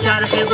家的黑。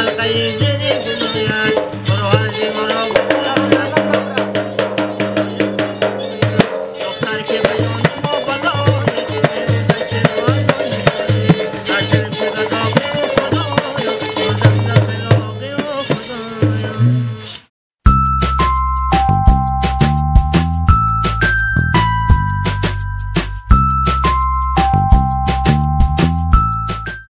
कई